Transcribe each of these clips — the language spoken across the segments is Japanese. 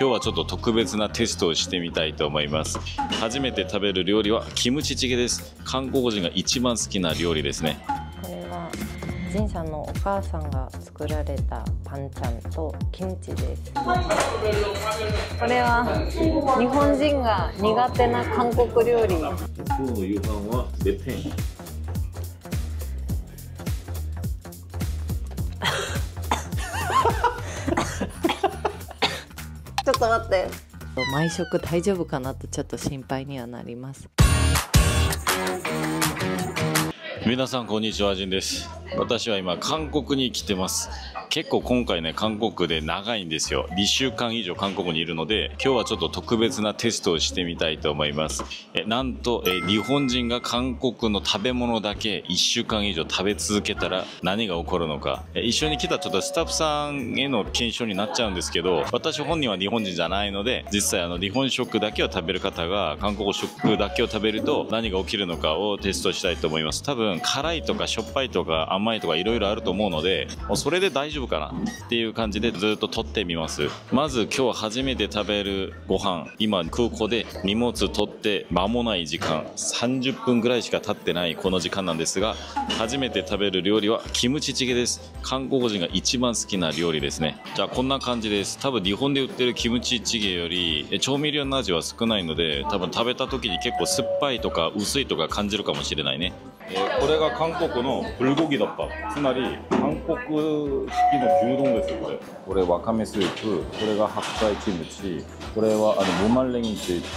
今日はちょっと特別なテストをしてみたいと思います。初めて食べる料理はキムチチゲです。韓国人が一番好きな料理ですね。これはジンさんのお母さんが作られたパンちゃんとキムチです。これは日本人が苦手な韓国料理。今日の夕飯はレペンと待って。毎食大丈夫かなとちょっと心配にはなります。皆さんこんにちはジンです私は今韓国に来てます。結構今回ね韓国で長いんですよ。2週間以上韓国にいるので今日はちょっと特別なテストをしてみたいと思います。えなんとえ日本人が韓国の食べ物だけ1週間以上食べ続けたら何が起こるのか。え一緒に来たちょっとスタッフさんへの検証になっちゃうんですけど私本人は日本人じゃないので実際あの日本食だけを食べる方が韓国食だけを食べると何が起きるのかをテストしたいと思います。多分辛いとかしょっぱいとか甘いとかいろいろあると思うのでもうそれで大丈夫かなっていう感じでずっと撮ってみます。まず今日初めて食べるご飯今空港で荷物取って間もない時間30分ぐらいしか経ってないこの時間なんですが初めて食べる料理はキムチチゲです。韓国人が一番好きな料理ですね。じゃあこんな感じです。多分日本で売ってるキムチチゲより調味料の味は少ないので多分食べた時に結構酸っぱいとか薄いとか感じるかもしれないね。えーこれが韓国のブルゴギだった。つまり韓国式の牛丼ですよこれ。これわかめスープ。これが白菜キムチ。これはあのムマンレギンって言って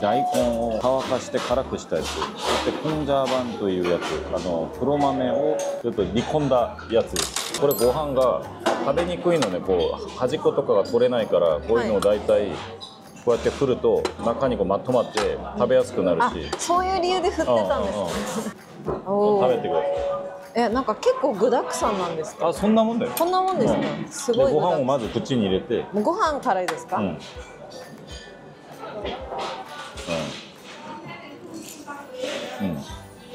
大根を乾かして辛くしたやつ。そしてコンジャーバンというやつ。あの黒豆をちょっと煮込んだやつです。これご飯が食べにくいのね。こう端っことかが取れないからこういうのを大体、こうやって振ると中にこうまとまって食べやすくなるあし、そういう理由で振ってたんですね食べてください。えなんか結構具沢山なんですか？あそんなもんだよ。こんなもんですか、うん。すごいでご飯をまず口に入れて。もうご飯辛いですか、うん。うん。うん。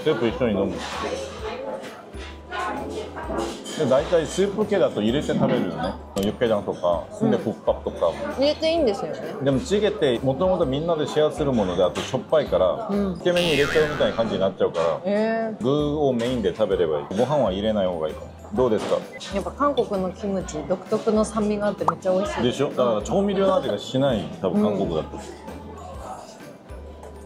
スープ一緒に飲むで大体スープ系だと入れて食べるよね。ユッケジャンとかスンデクッパとか、入れていいんですよね。でもチゲってもともとみんなでシェアするものであとしょっぱいから、つけ麺に入れちゃうみたいな感じになっちゃうからえ。具をメインで食べればいい。ご飯は入れない方がいいどうですか？ー、やっぱ韓国のキムチ独特の酸味があってめっちゃ美味しい。でしょ？だから調味料の味がしない多分韓国だと、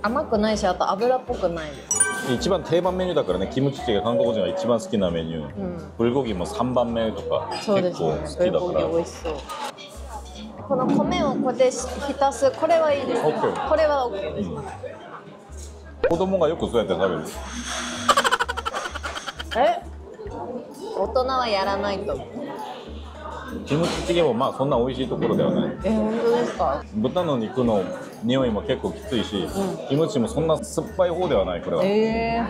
甘くないしあと油っぽくないです一番定番メニューだからねキムチチゲ韓国人が一番好きなメニュー、うん。ブルゴギも3番目とか結構ね好きだかブルゴギ美ら味しそう。この米をこうやって浸すこれはいいです、ね。これは OK です、子供がよくそうやって食べる。え？大人はやらないとキムチチゲもまあそんな美味しいところではない。え本当ですか？豚の肉の匂いも結構きついし、キムチもそんな酸っぱい方ではないこれは、え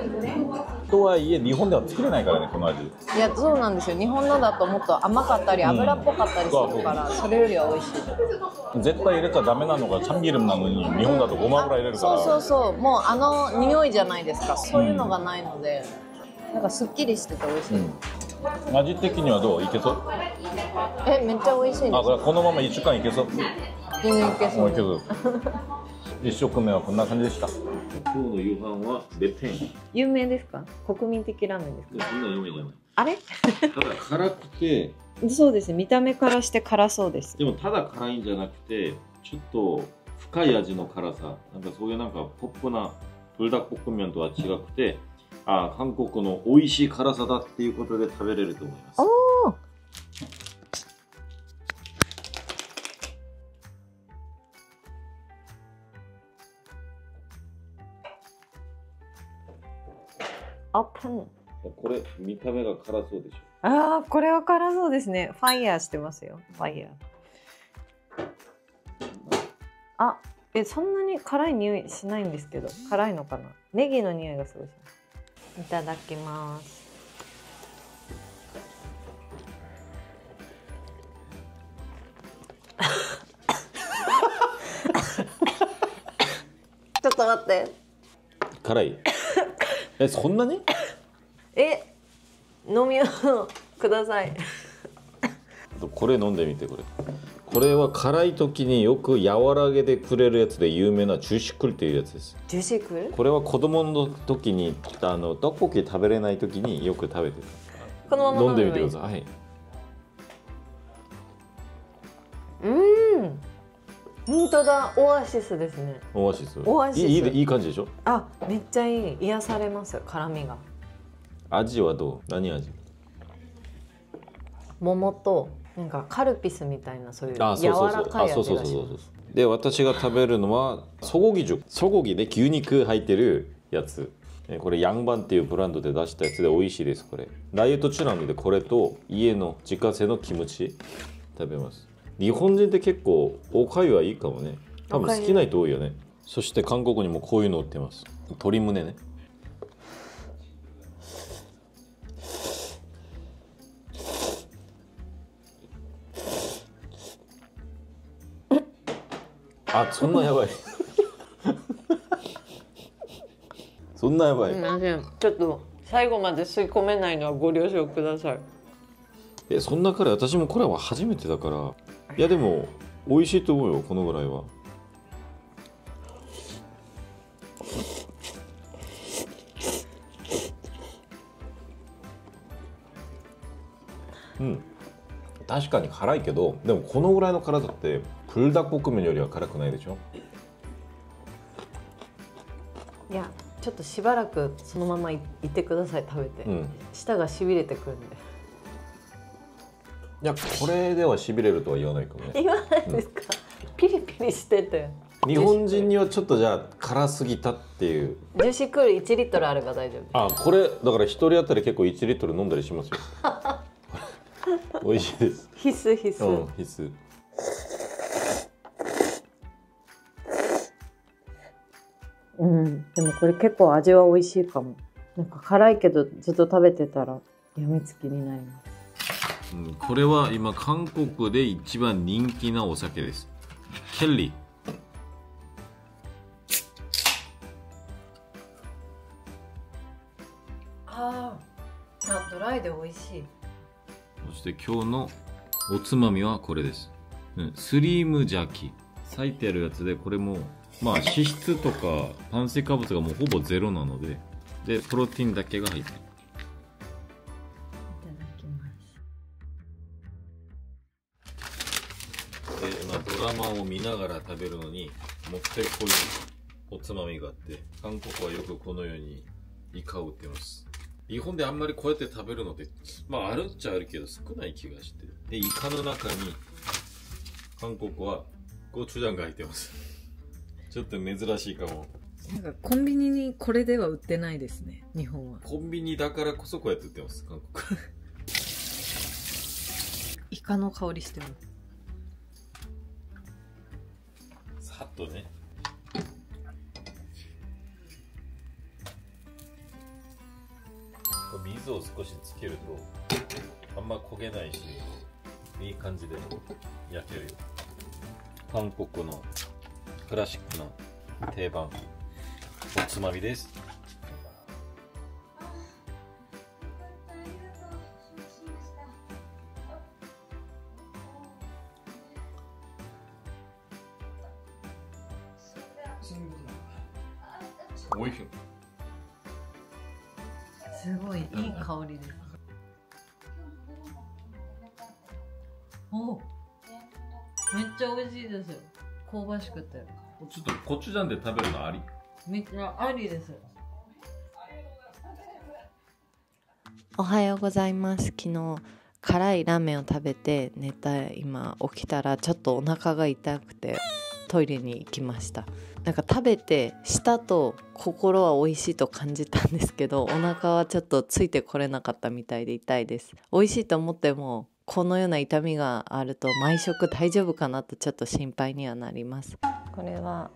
とはいえ日本では作れないからねこの味。ー、いやそうなんですよ。日本のだともっと甘かったり油っぽかったりするから、それよりは美味しい。絶対入れちゃダメなのがチャンビルムなのに日本だとごま油入れるから。そうそうそう。もうあの匂いじゃないですか。そういうのがないので、なんかすっきりしてて美味しい、うん、味的にはどう？いけそう？えめっちゃ美味しいあこれこのまま1週間いけそうもういけそう一食 目はこんな感じでした。今日の夕飯はレペン。有名ですか？国民的ラーメンですか？そんな読めないあれ？ただ辛くて。そうです見た目からして辛そうです。でもただ辛いんじゃなくてちょっと深い味の辛さ。なんかそういうなんかポップなブルダックポックミョンとは違くてあ韓国の美味しい辛さだっていうことで食べれると思います。おおオープンこれ見た目が辛そうでしょ。ああこれは辛そうですね。ファイヤーしてますよ。ファイヤーあえそんなに辛い匂いしないんですけど。辛いのかな。ネギの匂いがすごいします。いただきます。ちょっと待って。辛い？えそんなに？え飲み物ください。これ飲んでみてこれ。これは辛い時によく和らげてくれるやつで有名なジュシクルっていうやつです。ジュシクルこれは子供の時にあのトッポッキ食べれない時によく食べてこのまま飲んでみてくだいさい、はい、うん本当だオアシスですね。オアシス。オアシス。いいいい感じでしょ？あめっちゃいい癒されます辛みが。味はどう？何味？桃となんかカルピスみたいなそういう柔あそうそうそう。らかいあそう味がしそうそう。で私が食べるのはソゴギ塾ソゴギで牛肉入ってるやつ。えこれヤンバンっていうブランドで出したやつで美味しいですこれ。ダイエット中なのでこれと家の自家製のキムチ。食べます日本人って結構おかゆはいいかもね。多分好きな人多いよね。そして韓国にもこういうの売ってます。鶏胸ね。あそんなやばい。そんなやばい、すみませんちょっと最後まで吸い込めないのはご了承ください。えそんなからい私もこれは初めてだからいやでも美味しいと思うよこのぐらいは。うん。確かに辛いけどでもこのぐらいの辛さってプルダックク麺よりは辛くないでしょ？いやちょっとしばらくそのままいいってください食べて、うん。舌がしびれてくるんでいやこれではしびれるとは言わないかもね。言わないですか、ピリピリしてて。日本人にはちょっとじゃあ辛すぎたっていう。ジューシークール1リットルあれば大丈夫。あこれだから一人当たり結構1リットル飲んだりしますよ。美味しいです。必須必須、うん必須うん、でもこれ結構味は美味しいかも。なんか辛いけどずっと食べてたらやみつきになります。うんこれは今韓国で一番人気なお酒です。ケリーあーあドライで美味しい。そして今日のおつまみはこれです、うん、スリームジャーキー。咲いてあるやつでこれもまあ脂質とか炭水化物がもうほぼゼロなのででプロテインだけが入ってるを見ながら食べるのにもってこいおつまみがあって韓国はよくこのようにイカを売ってます。日本であんまりこうやって食べるのってまああるっちゃあるけど少ない気がして。でイカの中に韓国はゴチュジャンが入ってます。ちょっと珍しいかも。なんかコンビニにこれでは売ってないですね日本は。コンビニだからこそこうやって売ってます韓国 イカの香りしてますとね。水を少しつけるとあんま焦げないしいい感じで焼けるよ。韓国のクラシックの定番おつまみです。しくてちょっとコチュジャンで食べるのあり？めっちゃありです。おはようございます。昨日辛いラーメンを食べて寝た今起きたらちょっとお腹が痛くてトイレに行きました。なんか食べて舌と心は美味しいと感じたんですけどお腹はちょっとついてこれなかったみたいで痛いです。美味しいと思ってもこのような痛みがあると毎食大丈夫かなとちょっと心配にはなります。これは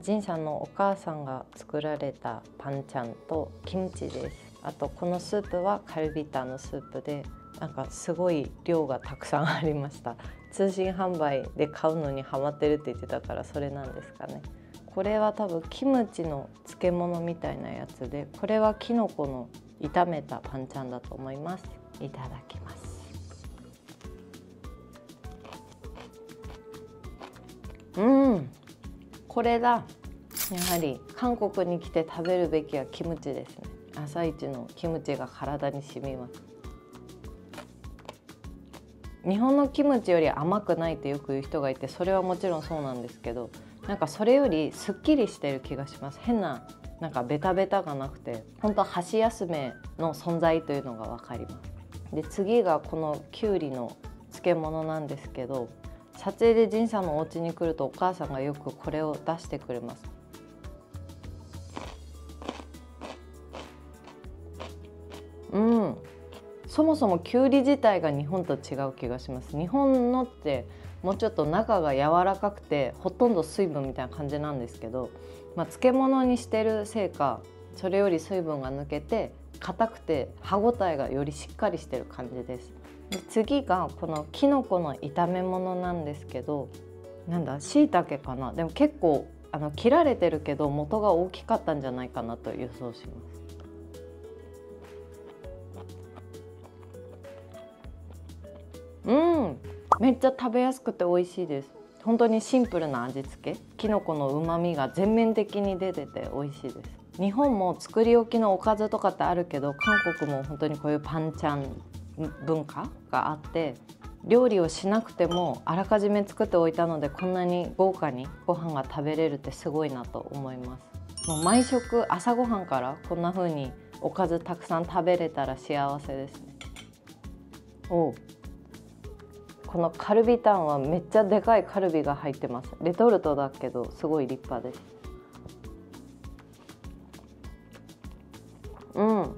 ジンさんのお母さんが作られたパンちゃんとキムチです。あとこのスープはカルビターのスープでなんかすごい量がたくさんありました。通信販売で買うのにハマってるって言ってたからそれなんですかね。これは多分キムチの漬物みたいなやつでこれはキノコの炒めたパンちゃんだと思います。いただきます。うん。これだ。やはり韓国に来て食べるべきはキムチですね。朝一のキムチが体に染みます。日本のキムチより甘くないってよく言う人がいてそれはもちろんそうなんですけどなんかそれよりすっきりしてる気がします。変ななんかベタベタがなくて本当箸休めの存在というのが分かります。で次がこのきゅうりの漬物なんですけど撮影で仁さんのお家に来るとお母さんがよくこれを出してくれます。うん。そもそもきゅうり自体が日本と違う気がします。日本のってもうちょっと中が柔らかくてほとんど水分みたいな感じなんですけど、まあ、漬物にしてるせいかそれより水分が抜けて硬くて歯ごたえがよりしっかりしてる感じです。で次がこのきのこの炒め物なんですけどなんだしいたけかな？でも結構あの切られてるけど元が大きかったんじゃないかなと予想します。うんめっちゃ食べやすくて美味しいです。本当にシンプルな味付け。きのこの旨味が全面的に出てて美味しいです。日本も作り置きのおかずとかってあるけど韓国も本当にこういうパンチャン文化があって料理をしなくてもあらかじめ作っておいたのでこんなに豪華にご飯が食べれるってすごいなと思います。もう毎食朝ごはんからこんな風におかずたくさん食べれたら幸せですね。おこのカルビタンはめっちゃでかいカルビが入ってます。レトルトだけどすごい立派です。うん。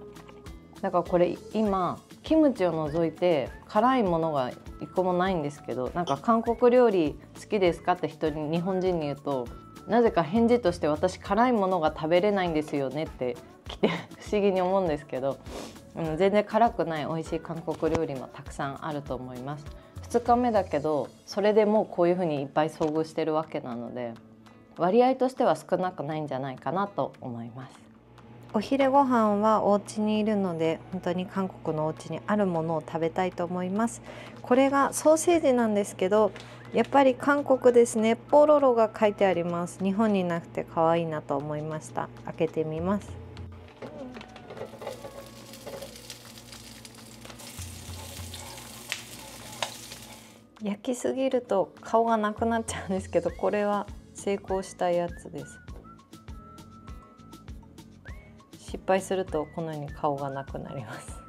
だからこれ今キムチを除いて辛いものが一個もないんですけどなんか韓国料理好きですかって人に日本人に言うとなぜか返事として私辛いものが食べれないんですよねって来て不思議に思うんですけど、うん、全然辛くない美味しい韓国料理もたくさんあると思います。2日目だけどそれでもうこういうふうにいっぱい遭遇してるわけなので割合としては少なくないんじゃないかなと思います。お昼ご飯はお家にいるので本当に韓国のお家にあるものを食べたいと思います。これがソーセージなんですけどやっぱり韓国ですねポロロが書いてあります。日本になくて可愛いなと思いました。開けてみます。焼きすぎると顔がなくなっちゃうんですけどこれは成功したやつです。失敗するとこのように顔がなくなります。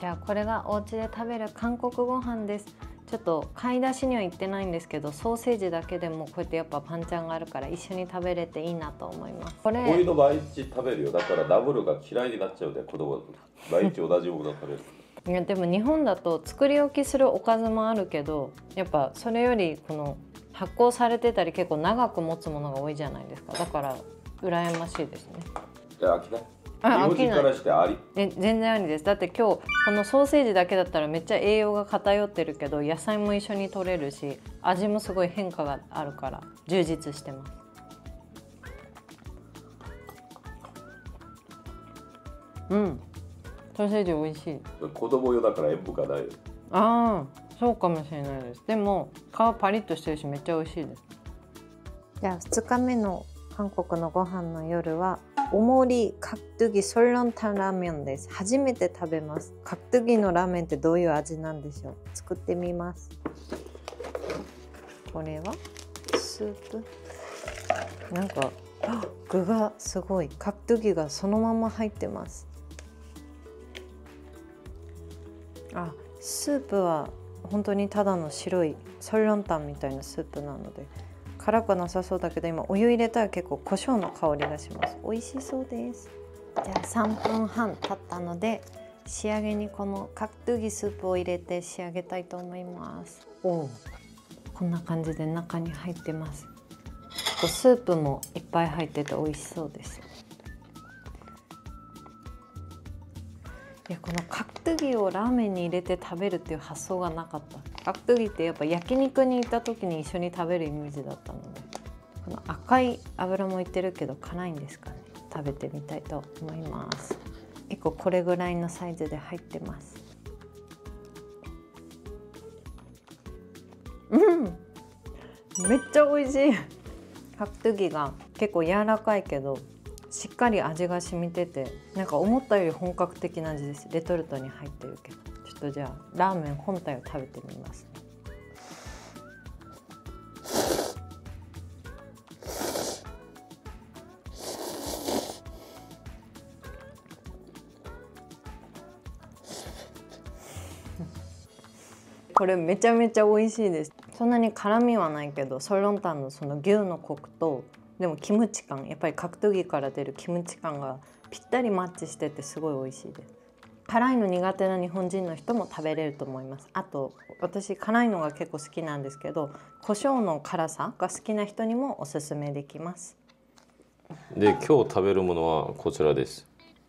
じゃあこれがお家で食べる韓国ご飯です。ちょっと買い出しには行ってないんですけどソーセージだけでもこうやってやっぱパンチャンがあるから一緒に食べれていいなと思います。これこういうの毎日食べるよ。だからダブルが嫌いになっちゃうで子供毎日同じもの食べるいやでも日本だと作り置きするおかずもあるけどやっぱそれよりこの発酵されてたり結構長く持つものが多いじゃないですか。だから羨ましいですね。いや飽きないあ日本人からしてあり。え全然ありです。だって今日このソーセージだけだったらめっちゃ栄養が偏ってるけど野菜も一緒に取れるし味もすごい変化があるから充実してます。うん。ソーセージ美味しい。子供用だから塩分がない。ああそうかもしれないです。でも皮パリッとしてるしめっちゃ美味しいです。じゃあ2日目の韓国のご飯の夜はおもりカクトゥギソロンタンラーメンです。初めて食べます。カクトゥギのラーメンってどういう味なんでしょう？作ってみます。これは？スープ？なんか具がすごい。カクトゥギがそのまま入ってます。あスープは本当にただの白いソルロンタンみたいなスープなので。辛くなさそうだけど今お湯入れたら結構胡椒の香りがします。美味しそうです。じゃあ3分半経ったので仕上げにこのカクトゥギスープを入れて仕上げたいと思います。おこんな感じで中に入ってます。スープもいっぱい入ってて美味しそうです。いやこのカクトゥギをラーメンに入れて食べるっていう発想がなかったカクトゥギってやっぱ焼肉に行った時に一緒に食べるイメージだったのでこの赤い油もいってるけど辛いんですかね？食べてみたいと思います。1個これぐらいのサイズで入ってます。うん！めっちゃ美味しい。角研ぎが結構柔らかいけどしっかり味が染みててなんか思ったより本格的な味です。レトルトに入ってるけど。ちょっとじゃあラーメン本体を食べてみます。これめちゃめちゃ美味しいです。そんなに辛みはないけどソルロンタンのその牛のコクとでもキムチ感やっぱり格闘技から出るキムチ感がぴったりマッチしててすごい美味しいです。辛いの苦手な日本人の人も食べれると思います。あと私辛いのが結構好きなんですけど胡椒の辛さが好きな人にもおすすめできます。で今日食べるものはこちらです。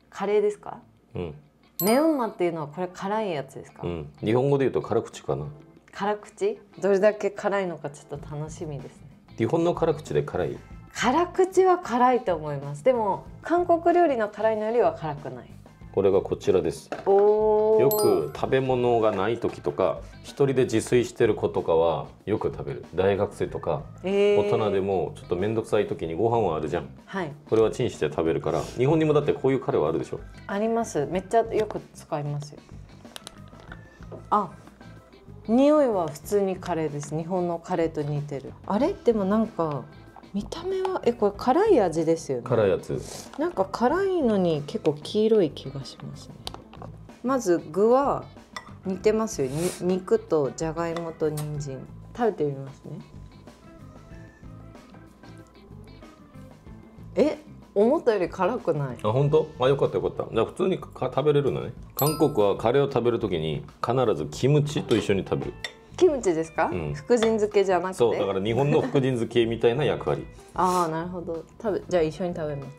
カレーですか？うん、メウンマっていうのはこれ辛いやつですか、うん、日本語で言うと辛口かな。辛口？どれだけ辛いのかちょっと楽しみですね。日本の辛口で辛い？辛口は辛いと思います。でも韓国料理の辛いのよりは辛くない。これがこちらです。よく食べ物がない時とか一人で自炊してる子とかはよく食べる。大学生とかえー。大人でもちょっと面倒くさい時にご飯はあるじゃん。はい。これはチンして食べるから日本にもだってこういうカレーはあるでしょ？あります。めっちゃよく使いますよ。あ匂いは普通にカレーです。日本のカレーと似てる。あれ？でもなんか見た目はえこれ辛い味ですよね。辛いやつ。なんか辛いのに結構黄色い気がしますね。まず具は似てますよに肉とじゃがいもと人参。食べてみますね。え思ったより辛くない。あ本当？あよかったよかった。じゃあ普通にか食べれるのね。韓国はカレーを食べる時に必ずキムチと一緒に食べるキムチですか、うん。福神漬けじゃなくて？そうだから日本の福神漬けみたいな役割。ああなるほど。食べじゃあ一緒に食べます。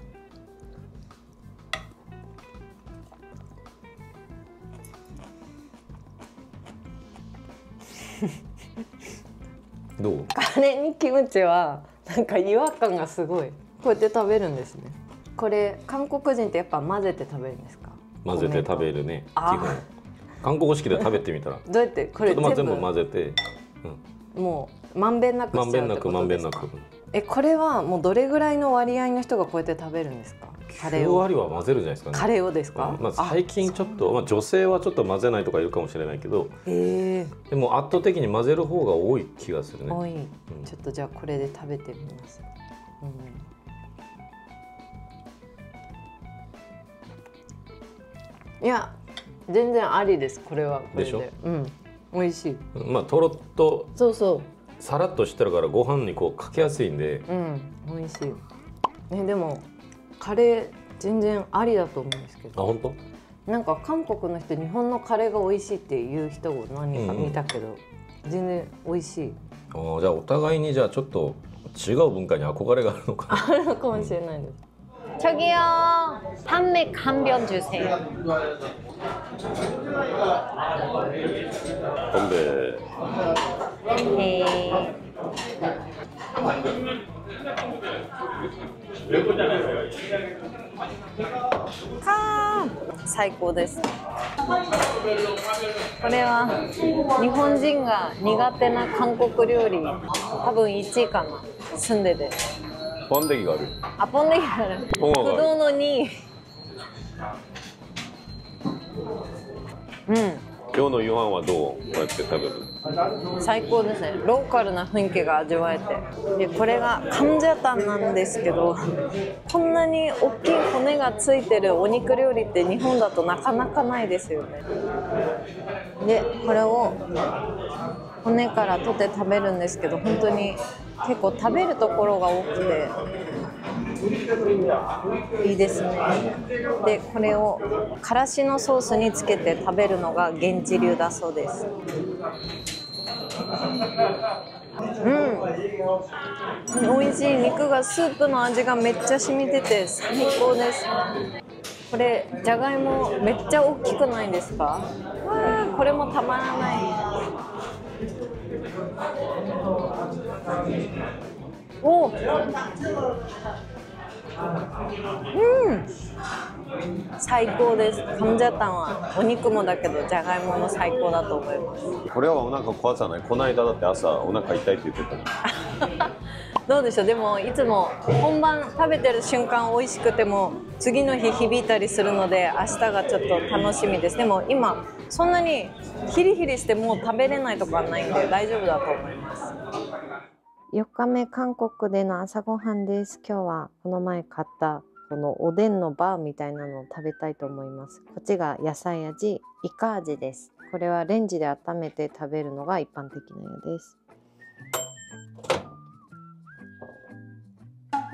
どう？カレーにキムチはなんか違和感がすごい。こうやって食べるんですね。これ韓国人ってやっぱ混ぜて食べるんですか？混ぜて食べるね基本韓国式で食べてみたら。ちどうやってこょれ全部？混ぜて。もうまんべんなくまんべんなくまんべんなく。えこれはもうどれぐらいの割合の人がこうやって食べるんですか？カレー9を割は混ぜるじゃないですかね。カレーをですか、うん。まあ、最近ちょっとまあ、女性はちょっと混ぜないとかいるかもしれないけど。えでも圧倒的に混ぜる方が多い気がするね。ー、多い、うん。ちょっとじゃあこれで食べてみます、うん、いや全然ありですこれは。これで。しょうん。美味しい。まあとろっとそうそう。さらっとしてるからご飯にこうかけやすいんで。うん美味しい。ねでもカレー全然ありだと思うんですけど。あ本当？なんか韓国の人日本のカレーが美味しいっていう人を何か見たけど、うんうん、全然美味しい。あじゃあお互いにじゃあちょっと違う文化に憧れがあるのかな。あるかもしれないです、うん、저기요판매감변주세 요. ほんで 네. 아, 最高ですこれは日本人が苦手な韓国料理.多分1位かな住んでてポンデギがあるあポンデギあるポンがある不動の2位うん。今日の夕飯はどう？こうやって食べる。最高ですね。ローカルな雰囲気が味わえて。でこれがカムジャタンなんですけどこんなに大きい骨がついてるお肉料理って日本だとなかなかないですよね。でこれを骨から取って食べるんですけど本当に結構食べるところが多くていいですね。でこれをからしのソースにつけて食べるのが現地流だそうです。うん。美味しい肉がスープの味がめっちゃ染みてて最高です。これじゃがいもめっちゃ大きくないですか？わこれもたまらない。おうん。最高です。カムジャタンはお肉もだけどじゃがいもも最高だと思います。これはお腹壊さない？この間だって朝お腹痛いって言ってたの どうでしょう？でもいつも本番食べてる瞬間美味しくても次の日響いたりするので明日がちょっと楽しみです。でも今そんなにヒリヒリしてもう食べれないとかはないんで大丈夫だと思います4日目韓国での朝ごはんです。今日はこの前買ったこのおでんのバーみたいなのを食べたいと思います。こっちが野菜味イカ味です。これはレンジで温めて食べるのが一般的なようです。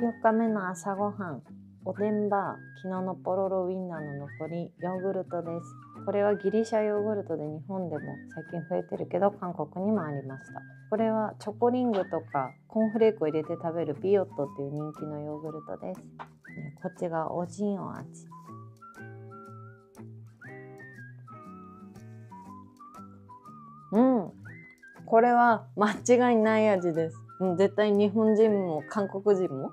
4日目の朝ごはん。おでんバー昨日のポロロウインナーの残りヨーグルトです。これはギリシャヨーグルトで日本でも最近増えてるけど韓国にもありました。これはチョコリングとかコーンフレークを入れて食べるビオットっていう人気のヨーグルトです、ねこっちがおじんお味。うん。これは間違いない味です、うん、絶対日本人も韓国人も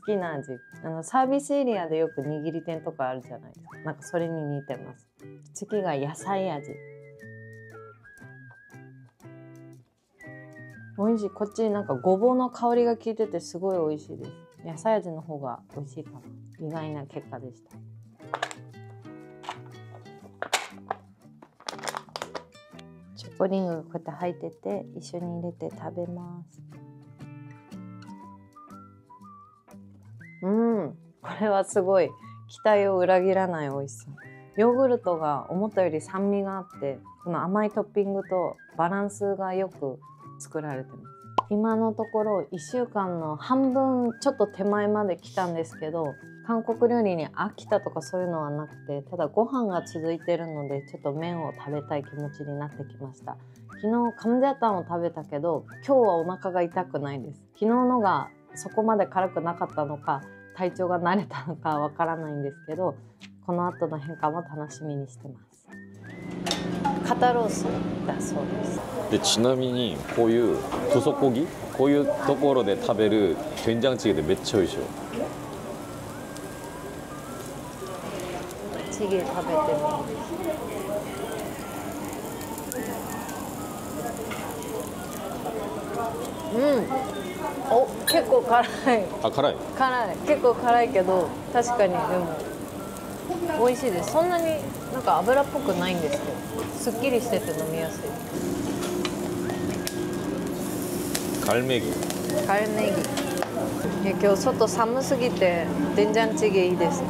好きな味。あのサービスエリアでよく握り店とかあるじゃないですか。なんかそれに似てます。次が野菜味。美味しい。こっちなんかごぼうの香りが効いててすごい美味しいです。野菜味の方が美味しいかな。意外な結果でした。チョコリングがこうやって入ってて一緒に入れて食べます。うん。これはすごい期待を裏切らない美味しさ。ヨーグルトが思ったより酸味があってこの甘いトッピングとバランスがよく作られてます。今のところ1週間の半分ちょっと手前まで来たんですけど韓国料理に飽きたとかそういうのはなくてただご飯が続いてるのでちょっと麺を食べたい気持ちになってきました。昨日カムジャタンを食べたけど今日はお腹が痛くないです。昨日のがそこまで辛くなかったのか体調が慣れたのかわからないんですけどこの後の変化も楽しみにしてます肩ロースだそうですでちなみにこういうトソコギこういうところで食べる된장찌개ってめっちゃ美味しいよチゲ食べてみますうん お結構辛い。あ辛い？辛い。結構辛いけど確かにでも美味しいです。そんなになんか油っぽくないんですけどすっきりしてて飲みやすい。カルメギ。カルメギ。え今日外寒すぎてデンジャンチゲいいです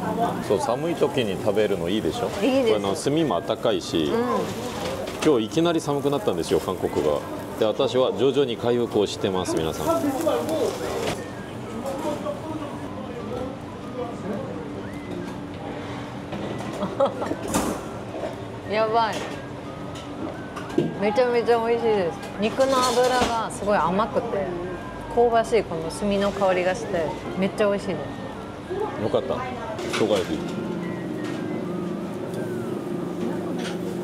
そう寒い時に食べるのいいでしょ？いいです。この炭も暖かいし、うん、今日いきなり寒くなったんですよ韓国が。で私は徐々に回復をしてます皆さん。ん やばい。めちゃめちゃ美味しいです。肉の脂がすごい甘くて香ばしいこの炭の香りがしてめっちゃ美味しいです。よかった。生姜焼き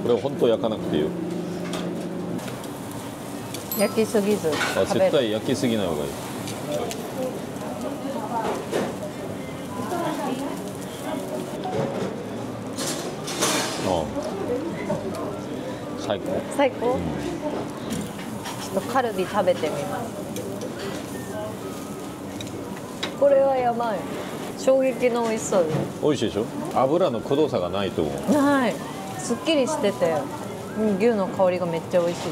これ本当焼かなくていいよ焼きすぎずあ絶対焼きすぎない方がいい。あ最高。最高、ちょっとカルビ食べてみます。これはやばい。衝撃の美味しさで美味しいでしょ？油のくどさがないと思う。すはい。すっきりしててうん。牛の香りがめっちゃ美味しい。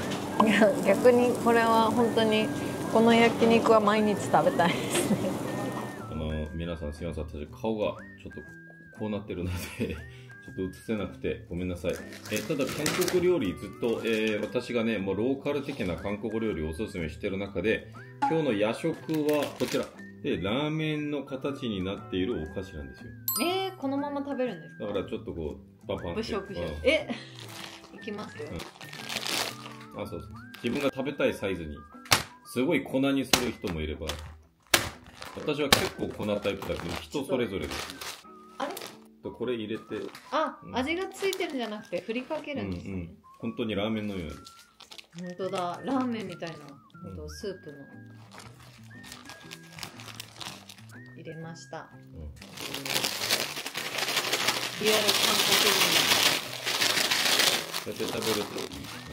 いや逆にこれは本当にこの焼肉は毎日食べたいですね。あの皆さんすみません。私顔がちょっとこうなってるので ちょっと映せなくてごめんなさい。えただ韓国料理ずっと、えー私がねもうローカル的な韓国料理をおすすめしてる中で今日の夜食はこちら。でラーメンの形になっているお菓子なんですよ。えー、このまま食べるんですか？だからちょっとこうパンパンって。ブショブショ。うん。え？いきます。あそうそう。自分が食べたいサイズにすごい粉にする人もいれば私は結構粉タイプだけど人それぞれです。あれ？とこれ入れてあ、うん。味がついてるんじゃなくて振りかけるんですね、うんうん、本当にラーメンのように。本当だ。ラーメンみたいな本当スープの入れました。うん。リアル韓こうやって食べると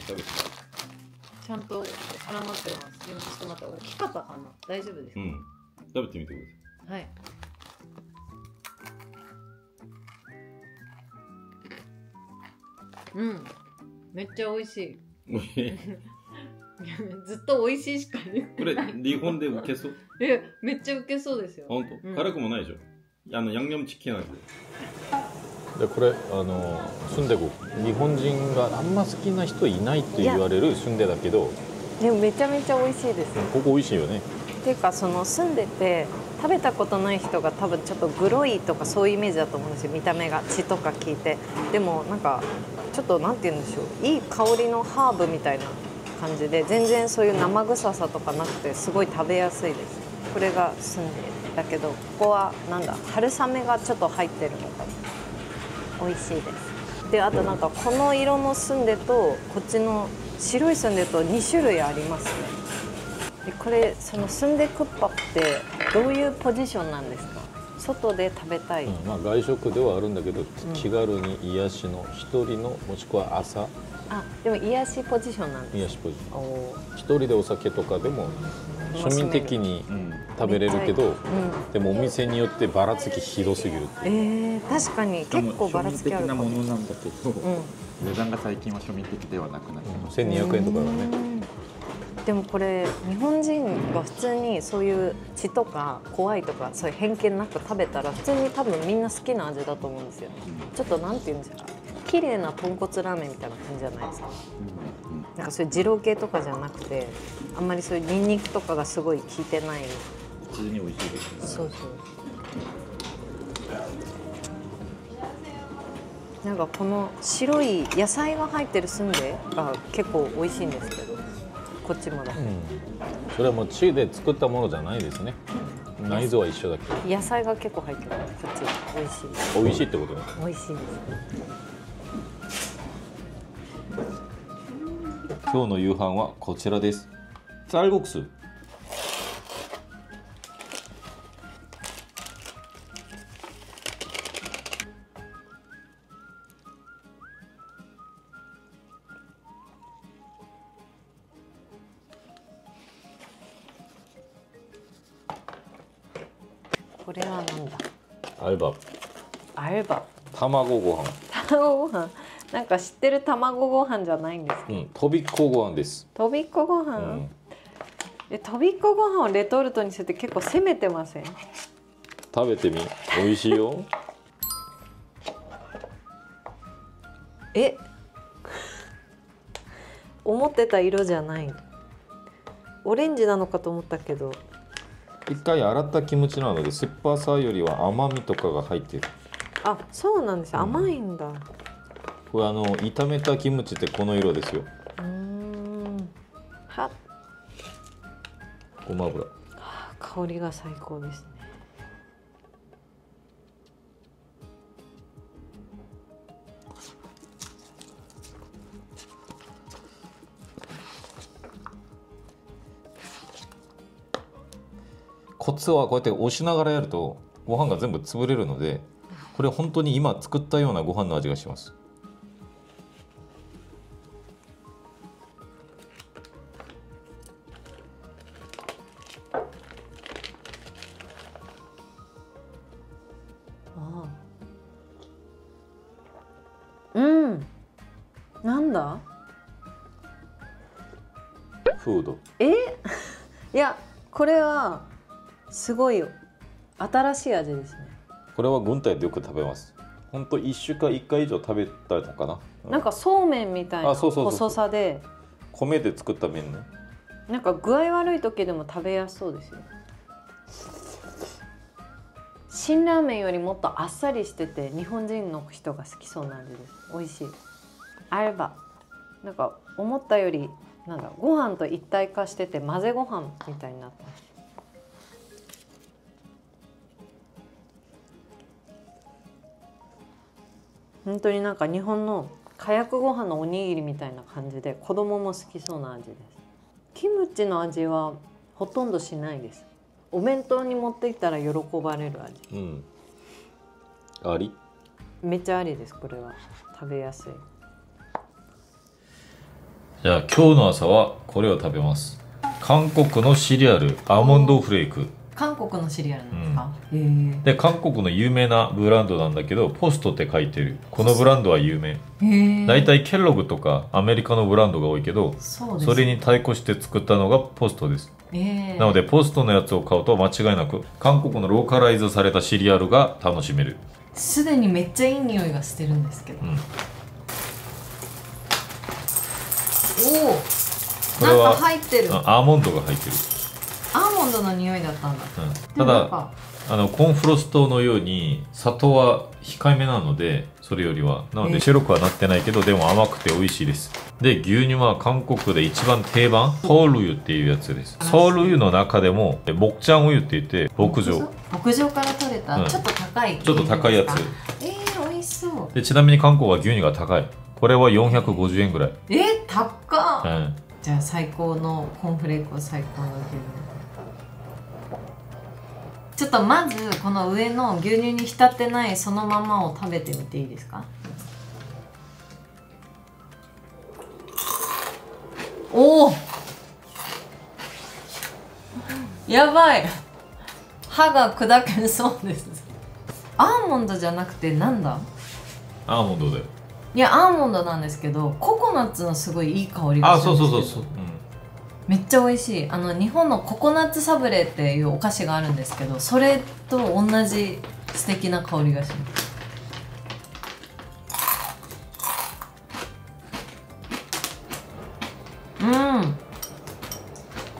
食べてちゃんと絡まってます。でもちょっと待って大きかったかな。大丈夫ですか、うん。食べてみてください。はい。うん。めっちゃ美味しい。ずっと美味しいしか言ってこれ日本で受けそう？えめっちゃウケそうですよ。本当、うん。辛くもないでしょ？あのヤンニョムチキンなんででこれあのスンデ国日本人があんま好きな人いないって言われるスンデだけど。でもめちゃめちゃ美味しいです。ここ美味しいよね。っていうかその住んでて食べたことない人が多分ちょっとグロいとかそういうイメージだと思うんですよ。見た目が血とか聞いて。でもなんかちょっとなんて言うんでしょう。いい香りのハーブみたいな感じで全然そういう生臭さとかなくてすごい食べやすいです。これが住んでだけどここはなんだ春雨がちょっと入ってるのかな美味しいです。であとなんかこの色のスンデとこっちの白いスンデと2種類ありますね。でこれそのスンデクッパってどういうポジションなんですか？外で食べたい、うんまあ、外食ではあるんだけど、気軽に癒しの一人のもしくは朝。あでも癒しポジションなんです癒しポジション。一人でお酒とかでも庶民的にうん食べれるけど、うん。でもお店によってばらつきひどすぎるっていう。えー、確かに結構ばらつきあるかも。庶民的なものなんだけど、うん。値段が最近は庶民的ではなくなってます、1200円とかだね。でもこれ日本人が普通にそういう血とか怖いとかそういう偏見なく食べたら普通に多分みんな好きな味だと思うんですよ。ちょっとなんて言うんですか？綺麗な豚骨ラーメンみたいな感じじゃないですか。なんかそういう二郎系とかじゃなくてあんまりそういうニンニクとかがすごい効いてない。普通に美味しいですね。そうそう。なんかこの白い野菜が入ってるスンデが結構美味しいんですけどこっちもだうん。それはもう血で作ったものじゃないですね。内臓は一緒だけど。野菜が結構入ってる。こっち美味しいです。美味しいってことね。美味しいです今日の夕飯はこちらです쌀국수これはなんだアルバアルバ卵ご飯卵ご飯 なんか知ってる卵ご飯じゃないんですかうんとびっこご飯です、とびっこご飯、うん、えとびっこご飯をレトルトにするって結構攻めてません？食べてみ。美味しいよ。え？思ってた色じゃない。オレンジなのかと思ったけど。一回洗ったキムチなので酸っぱさよりは甘みとかが入ってる。あそうなんです。よ甘いんだ。うこれあの炒めたキムチってこの色ですよ。ーん。はごま油。香りが最高ですね。コツはこうやって押しながらやるとご飯が全部潰れるのでこれ本当に今作ったようなご飯の味がしますだ？フード。え？いやこれはすごいよ新しい味ですね。これは軍隊でよく食べます。本当一週間一回以上食べたのかな、うなんかそうめんみたいなあそうそうそうそう。細さで。米で作った麺ね。なんか具合悪い時でも食べやすそうですよ。辛ラーメンよりもっとあっさりしてて日本人の人が好きそうな味です。美味しい。あればなんか思ったよりなんだご飯と一体化してて混ぜご飯みたいになってます本当になんか日本の火薬ご飯のおにぎりみたいな感じで子供も好きそうな味です。キムチの味はほとんどしないです。お弁当に持ってきたら喜ばれる味。うん。あり？めっちゃありですこれは。食べやすいじゃあ今日の朝はこれを食べます。韓国のシリアルアーモンドフレーク。韓国のシリアルなんですか、へえで韓国の有名なブランドなんだけどポストって書いてる。このブランドは有名。大体ケログとかアメリカのブランドが多いけどそれに対抗して作ったのがポストです。ええなのでポストのやつを買うと間違いなく韓国のローカライズされたシリアルが楽しめる。すでにめっちゃいい匂いがしてるんですけど、うんおおこれはなんか入ってる。あアーモンドが入ってる、アーモンドの匂いだったんだ。うん、でただあのコーンフロストのように砂糖は控えめなのでそれよりは。なのえで白くはなってないけどでも甘くて美味しいです。で牛乳は韓国で一番定番ソウル油っていうやつです。あソウル油の中でも牧ちゃん油って言って牧場？牧場から取れた、うん。ちょっと高いちょっと高いやつ。えー、美味しそう。でちなみに韓国は牛乳が高いこれは450円ぐらい、えー、高っ、うん、じゃあ最高のコーンフレークを最高の牛乳。ちょっとまずこの上の牛乳に浸ってないそのままを食べてみていいですか？おおやばい。歯が砕けそうです。アーモンドじゃなくてなんだ？アーモンドだよいやアーモンドなんですけどココナッツのすごいいい香りがあするんですけど。そうそうそうそう、うん。めっちゃ美味しい。あの日本のココナッツサブレっていうお菓子があるんですけどそれと同じ素敵な香りがします。うん。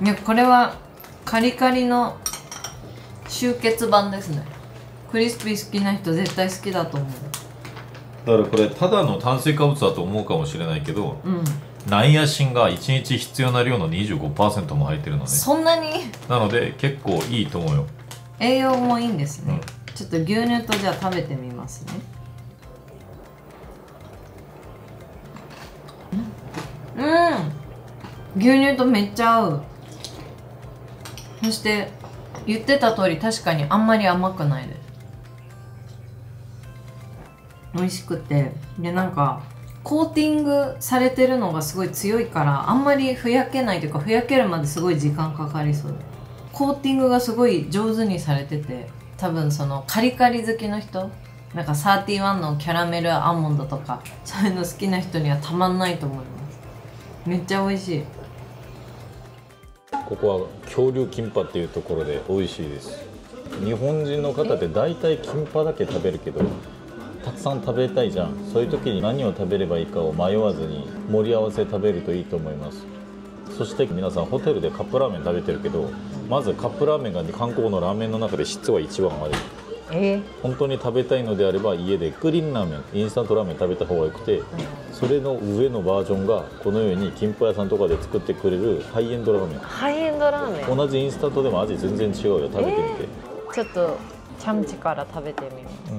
いやこれはカリカリの集結版ですね。クリスピー好きな人絶対好きだと思だからこれただの炭水化物だと思うかもしれないけどううん。ナイアシンが1日必要な量の25%も入ってるのね。そんなに？なので結構いいと思うよ。栄養もいいんですね、うん。ちょっと牛乳とじゃあ食べてみますね。うん。牛乳とめっちゃ合う。そして言ってた通り確かにあんまり甘くないです美味しくて。でなんかコーティングされてるのがすごい強いからあんまりふやけないというかふやけるまですごい時間かかりそう。コーティングがすごい上手にされてて多分そのカリカリ好きの人なんか31のキャラメルアーモンドとかそういうの好きな人にはたまんないと思います。めっちゃ美味しい。ここは恐竜キンパっていうところで美味しいです。日本人の方って大体キンパだけ食べるけどたくさん食べたいじゃん。そういう時に何を食べればいいかを迷わずに盛り合わせ食べるといいと思います。そして皆さんホテルでカップラーメン食べてるけどまずカップラーメンが韓国のラーメンの中で質は一番悪い。え本当に食べたいのであれば家でグリーンラーメンインスタントラーメン食べた方がよくてそれの上のバージョンがこのようにキンパ屋さんとかで作ってくれるハイエンドラーメン。ハイエンドラーメン？同じインスタントでも味全然違うよ食べてみて、ちょっとチャムチから食べてみます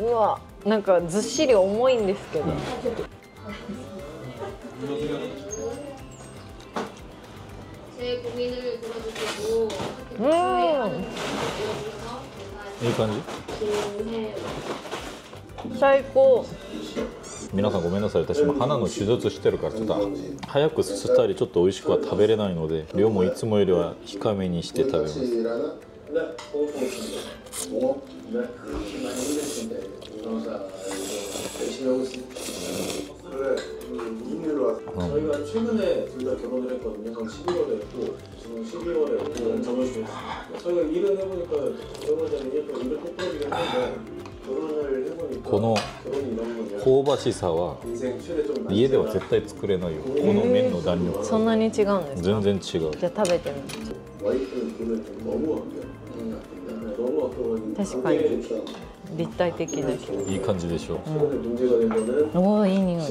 うん。うわなんかずっしり重いんですけど。うん。いい感じ？最高。皆さんごめんなさい。私も鼻の手術してるからちょっと早くすすったりちょっと美味しくは食べれないので量もいつもよりは控えめにして食べます 음, 저희가 최근에 둘 다 결혼을 했거든요. 전 11월에 했고, 저는 12월에 정해주고 저희가 일을 해보니까 결혼 전에 또 일을 똑부러지긴 했는데 결혼을 해보니까 この 결혼이 이런 거냐. 香ばしさは 인생 최대 좀 家では絶対作れないよこの麺の弾力そんなに違うんですか全然違うじゃあ食べてみます 와이프는 돈을 좀 너무 아껴요. 確かに。立体的でしょいい感じでしょう、うん、おーいい匂い。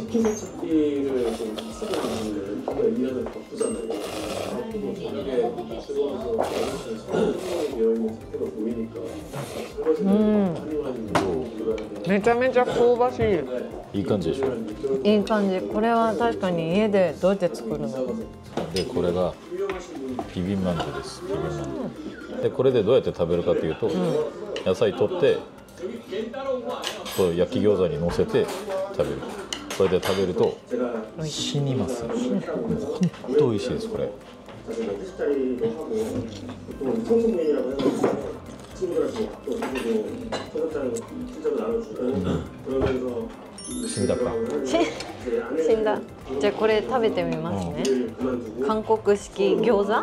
うん。めちゃめちゃ香ばしいいい感じでしょいい感じ。これは確かに家でどうやって作るの？でこれがビビンマンジョです。ビビンマンジョでこれでどうやって食べるかというと、うん、野菜取ってそう焼き餃子に乗せて食べる。それで食べると死にますもう美味しいですこれ。死んだか。死んだ。じゃあこれ食べてみますね、うん、韓国式餃子？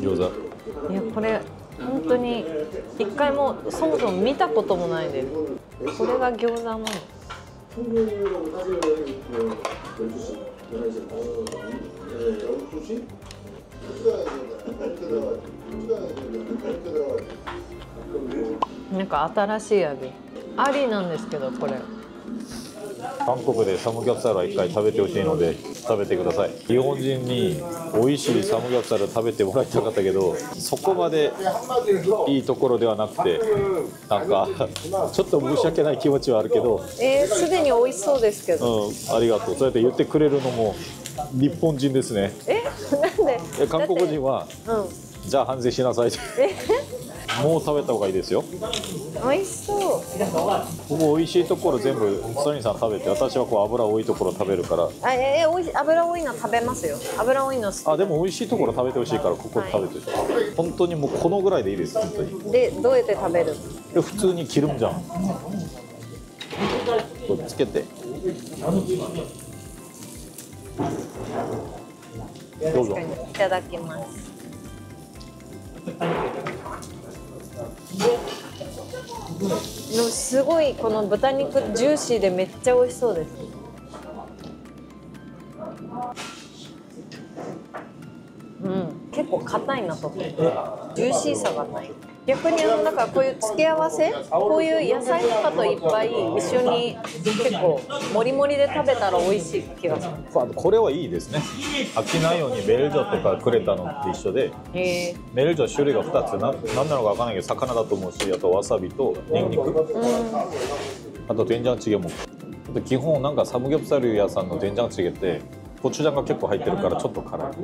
餃子。いやこれ本当に一回もそもそも見たこともないで。すこれが餃子なの。なんか新しい味。ありなんですけどこれ。韓国でサムギョプサルは一回食べてほしいので食べてください。日本人に美味しいサムギョプサル食べてもらいたかったけどそこまでいいところではなくてなんかちょっと申し訳ない気持ちはあるけどえー、すでに美味しそうですけど。うんありがとう。そうやって言ってくれるのも日本人ですね。えなんで？韓国人はだってじゃあ反省しなさい。ってうんもう食べた方がいいですよ。え美味しそう。ここ美味しいところ全部ソニーさん食べて私はこう油多いところ食べるから。あえー、おいしい油多いの食べますよ。油多いの好あでも美味しいところ食べてほしいからここ食べてほしい、本当にもうこのぐらいでいいです本当に。きでどうやって食べる？で普通に切るんじゃん。こうつけて。どうぞ。いただきますのすごいこの豚肉ジューシーでめっちゃ美味しそうです。うん。結構硬いなと思って。ジューシーさがない。逆にあのだからこういう付け合わせこういう野菜とかといっぱい一緒に結構もりもりで食べたら美味しい気がするあこれはいいですね飽きないようにメルジョとかくれたのと一緒でへえメルジョ種類が2つな何なのか分からないけど魚だと思うしあとわさびとニンニクあと된장チゲもあと基本なんかサムギョプサル屋さんの된장チゲってコチュジャンが結構入ってるからちょっと辛い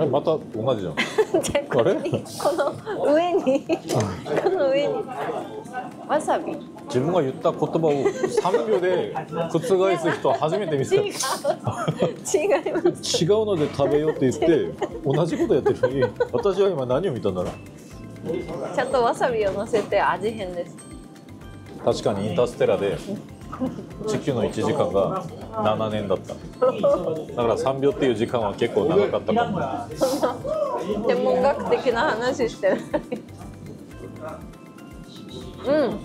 えまた同じじゃん。かじゃあこれ？にこの上にこの上に。わさび。自分が言った言葉を3秒で覆す人は初めて見た。違います違うので食べようって言って同じことやってるのに私は今何を見たんだろう。ちゃんとわさびを乗せて味変です。確かにインターステラで地球の1時間が7年だっただから3秒っていう時間は結構長かったかもそんな天文学的な話してないうん。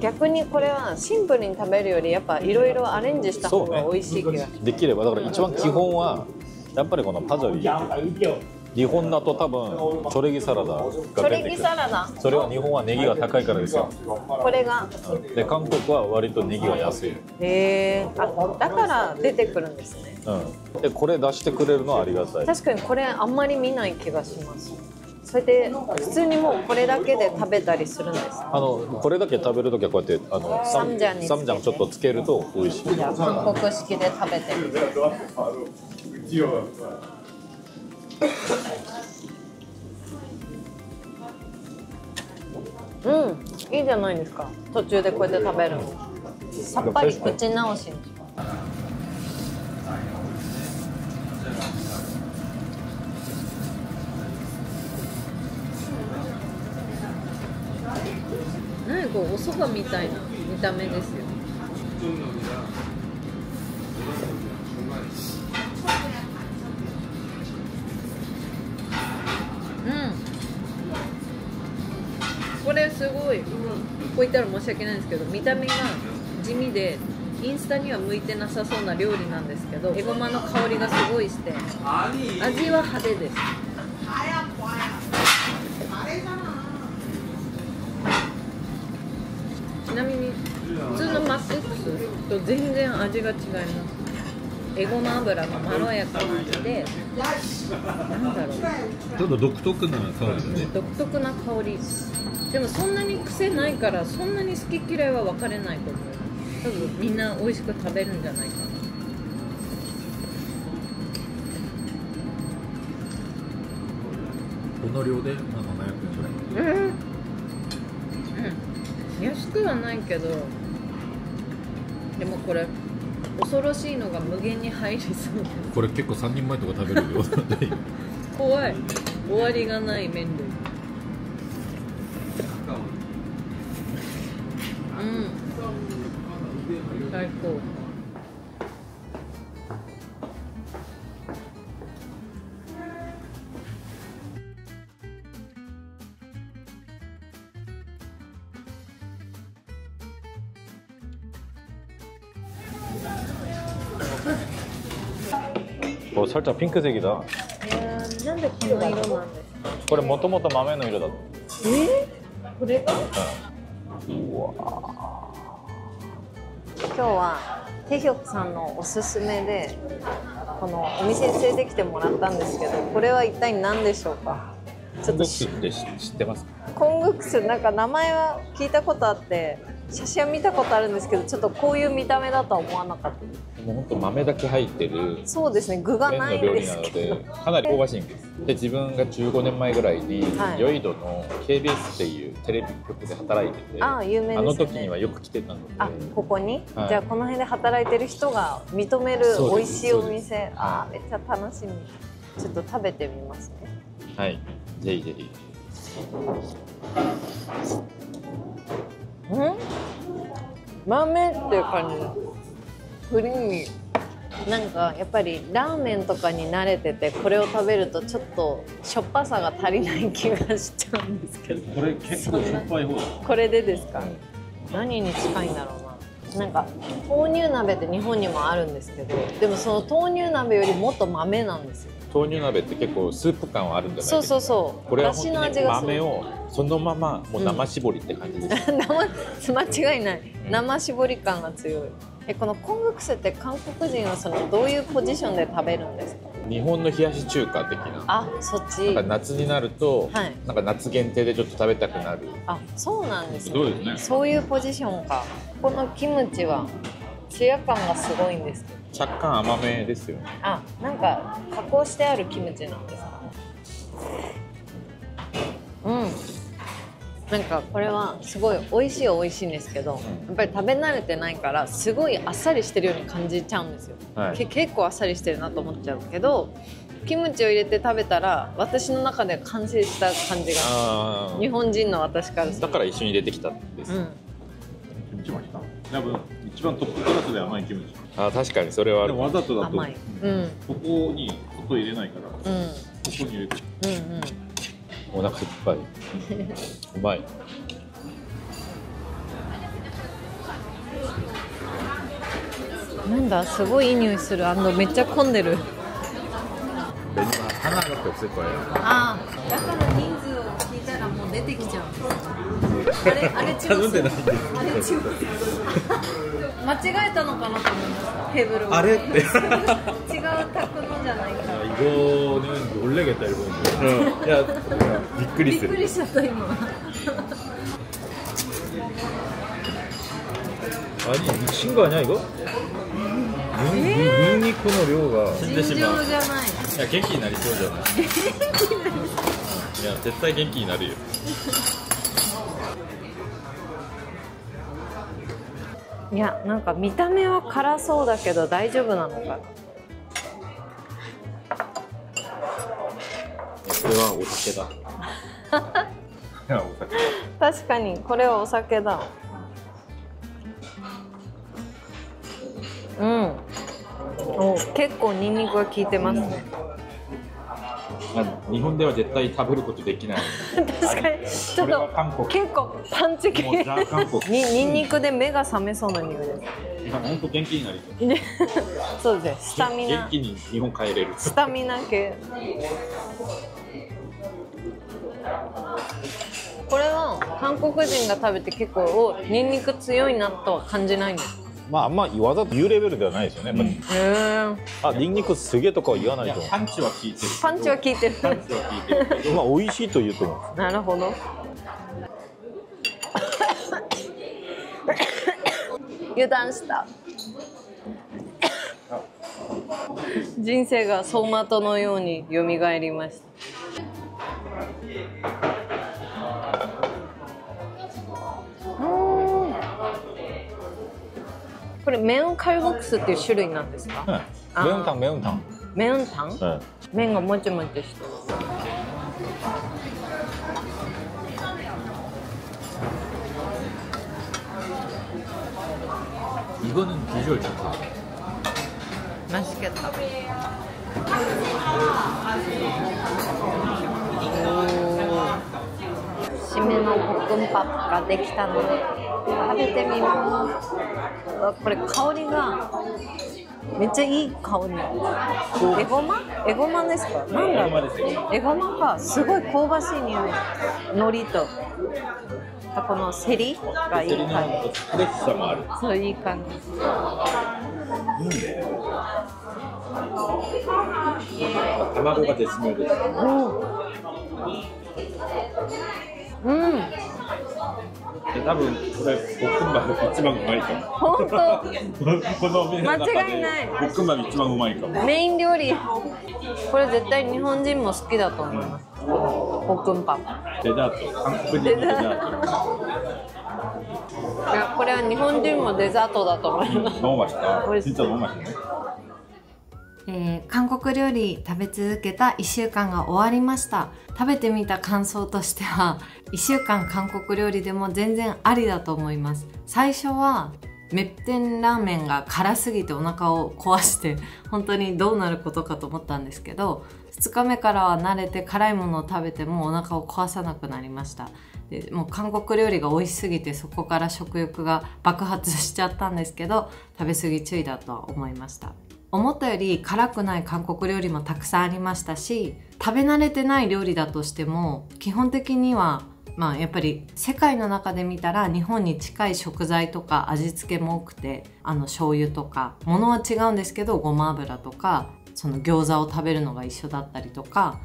逆にこれはシンプルに食べるよりやっぱいろいろアレンジした方が美味しい気がする、できれば。だから一番基本はやっぱりこのパジョリー日本だと多分チョレギサラダがチョレギ出てくるサラダ。それは日本はネギが高いからですよ。これが。で韓国は割とネギが安い、へえあだから出てくるんですね。うん、でこれ出してくれるのはありがたい。確かにこれあんまり見ない気がします。それで普通にもうこれだけで食べたりするんです。あのこれだけ食べるときはこうやってあのサムジャンにサムジャンちょっとつけると美味しい。じゃあ韓国式で食べてみて うん。いいじゃないですか。途中でこうやって食べる。のさっぱり口直しに何こうお蕎麦みたいな見た目ですよ。これすごい。こう言ったら申し訳ないんですけど見た目が地味でインスタには向いてなさそうな料理なんですけどエゴマの香りがすごいして味は派手です。ちなみに普通のマックスと全然味が違います。エゴマ油がまろやかな味でなんだろう。ちょっと独特な香りだね。独特な香りでもそんなに癖ないからそんなに好き嫌いは分かれないと思う多分みんな美味しく食べるんじゃないかなこの量で700円ぐらいうん、安くはないけどでもこれ恐ろしいのが無限に入りそうこれ結構3人前とか食べる量怖い。終わりがない麺類。 살짝 핑크색이다 なんでこの色なんですか これもともと豆の色だえこれが今日はテヒョクさんのおすすめでこのお店に連れてきてもらったんですけどこれは一体何でしょうかちょっとしって知ってますかコングクスなんか名前は聞いたことあって 写真は見たことあるんですけどちょっとこういう見た目だとは思わなかった。もう本当豆だけ入ってるそうですね具が麺ないんですけど。でかなり香ばしいんです。で自分が15年前ぐらいに、はいヨイドの KBS っていうテレビ局で働いててああ有名ですよね。あの時にはよく来てたので。あここに、はい。じゃあこの辺で働いてる人が認める美味しいお店。あーめっちゃ楽しみ。ちょっと食べてみますね。はい。ぜひぜひ。うん豆っていう感じクリーミーなんかやっぱりラーメンとかに慣れててこれを食べるとちょっとしょっぱさが足りない気がしちゃうんですけど。これ結構しょっぱい方。だこれでですか、何に近いんだろうな。なんか豆乳鍋って日本にもあるんですけどでもその豆乳鍋よりもっと豆なんですよ。豆乳鍋って結構スープ感はあるんじゃないですか？そうそうそう。これは本当に味がする。豆をそのままもう生絞りって感じです、生間違いない。うん。生絞り感が強い。えこのコングクスって韓国人はそのどういうポジションで食べるんですか？日本の冷やし中華的な。あそっち。なんか夏になると、はい。なんか夏限定でちょっと食べたくなる。あそうなんですね。そうですね？そういうポジションか。このキムチはツヤ感がすごいんです若干甘めですよね。あなんか加工してあるキムチなんですかうんなんかこれはすごい美味しいは美味しいんですけど、やっぱり食べ慣れてないからすごいあっさりしてるように感じちゃうんですよ、はい。け結構あっさりしてるなと思っちゃうけどキムチを入れて食べたら私の中で完成した感じがあ日本人の私からするだから一緒に入れてきたんです、うん。キムチマした？多分一番トップクラスで甘いキムチ。あー確かにわでもわざとだと甘い。うん。ここに外入れないからうん。ここに入れて。うんうんお腹いっぱい。うまい。なんだすごいいい匂いする。あのめっちゃ混んでる。ああだから人数を聞いたらもう出てきちゃう。あれあれチムスあれチムス間違えたのかなと思いましたテーブルをあれって違う宅のじゃないか 이거는 놀래겠다 일본은 야びっくりするびっくりしちゃった今 아니 미친 거 아니야 이거? 능, 능, 닉의 료가 尋常じゃない 야 갱기 나리 쏘잖아 야 絶対 갱기 나르요 いやなんか見た目は辛そうだけど大丈夫なのかな。これはお酒だ。確かにこれはお酒だ。うん。お結構ニンニクが効いてますねまあ日本では絶対食べることできない。確かに。ちょこれはっ韓国と結構パンチもう系ザ韓国。にニンニクで目が覚めそうな匂いです。本当元気になりそうそうですね。スタミナ。元気に日本帰れる。スタミナ系。これは韓国人が食べて結構おニンニク強いなとは感じないんですまああんまわざと言うレベルではないですよね、へえあニンニクすげえとかは言わないと思パンチは効いてるパンチは効いてる。パンチは効いてるけど。うまあ美味しいと言うと思う。なるほど。油断した。人生が走馬灯のように蘇りました これ麺カルボクスっていう種類なんですか、あー 매운탕 매운탕 麺タン 네. 麺がもちもちしてる 이거는 비주얼 좋다. 맛있겠다. 오, 締めの볶음밥ができたので 食べてみますこれ香りがめっちゃいい香り。エゴマ？エゴマですか？なんだエゴマかすごい香ばしい匂い。海苔とこのセリがいい感じ。フレッシュさもある。そういい感じ、うん、卵が絶妙です。うん。多分これボックンバが一番うまいかも本当この間違いない。ボックンバが一番うまいかも。メイン料理これ絶対日本人も好きだと思います、うん、ボックンパデザート韓国人デザート。いやこれは日本人もデザートだと思います。飲ました？実は飲ました？ねえー韓国料理食べ続けた1週間が終わりました。食べてみた感想としては1週間韓国料理でも全然ありだと思います。最初はメッテンラーメンが辛すぎてお腹を壊して本当にどうなることかと思ったんですけど2日目からは慣れて辛いものを食べてもお腹を壊さなくなりました。でもう韓国料理が美味しすぎてそこから食欲が爆発しちゃったんですけど食べ過ぎ注意だとは思いました。思ったより辛くない韓国料理もたくさんありましたし食べ慣れてない料理だとしても基本的にはまあやっぱり世界の中で見たら日本に近い食材とか味付けも多くてあの醤油とか物は違うんですけどごま油とかその餃子を食べるのが一緒だったりとか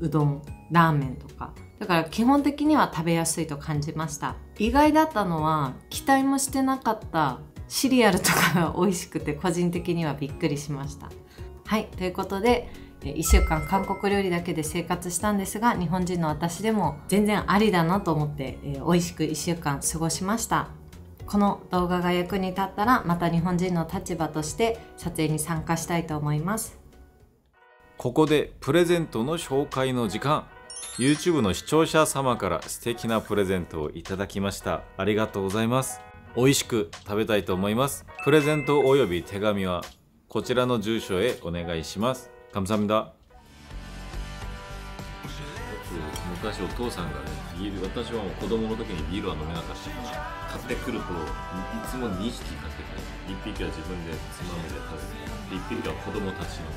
うどんラーメンとか。だから基本的には食べやすいと感じました。意外だったのは期待もしてなかったシリアルとかが美味しくて個人的にはびっくりしました。はいということで1週間韓国料理だけで生活したんですが日本人の私でも全然ありだなと思って、えー美味しく1週間過ごしました。この動画が役に立ったらまた日本人の立場として撮影に参加したいと思います。ここでプレゼントの紹介の時間。YouTube の視聴者様から素敵なプレゼントをいただきました。ありがとうございます。美味しく食べたいと思いますプレゼントおよび手紙はこちらの住所へお願いします 감사합니다 昔お父さんがねビール私はもう子供の時にビールは飲めなかったから買ってくる頃いつも2匹買ってきて1匹は自分でつまみで食べて1匹は子供たちの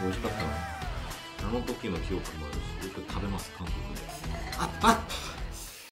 美味しかったなあの時の記憶もあるしよく食べます韓国でああ